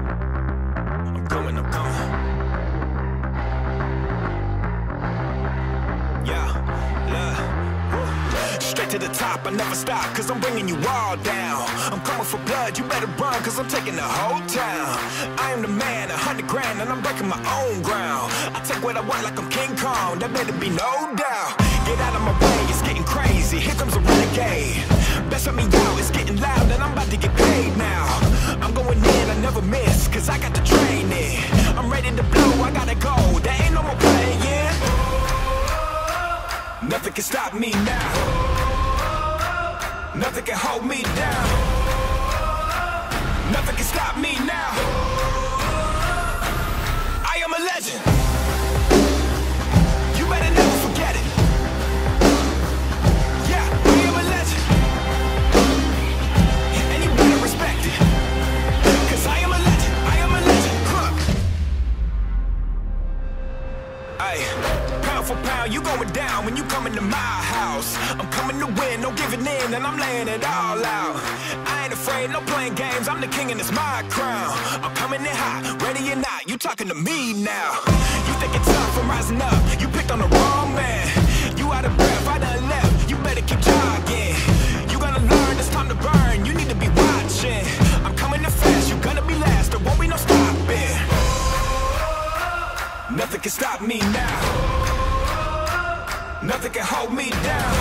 I'm look. Straight to the top, I never stop, cause I'm bringing you all down. I'm coming for blood, you better run, cause I'm taking the whole town. I am the man, a hundred grand, and I'm breaking my own ground. I take what I want like I'm King Kong, that better be no doubt. Get out of my way, it's getting crazy, here comes a renegade. Best of me out, it's getting loud, and I'm about to get paid never miss, cause I got the training. I'm ready to blow, I gotta go, there ain't no more playing. Nothing can stop me now. Nothing can hold me down. Nothing can stop me now. I am a legend. You going down when you coming to my house. I'm coming to win, no giving in, and I'm laying it all out. I ain't afraid, no playing games, I'm the king and it's my crown. I'm coming in hot, ready or not, you talking to me now. You think it's tough, I'm rising up, you picked on the wrong man. You out of breath, I done left, you better keep jogging. You gonna learn, it's time to burn, you need to be watching. I'm coming in fast, you gonna be last, there won't be no stopping. Nothing can stop me now. Nothing can hold me down.